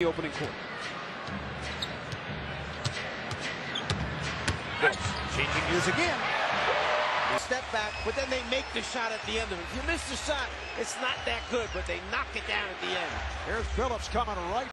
the opening quarter. Changing gears again. Step back, but then they make the shot at the end of it. If you miss the shot, it's not that good, but they knock it down at the end. Here's Billups coming right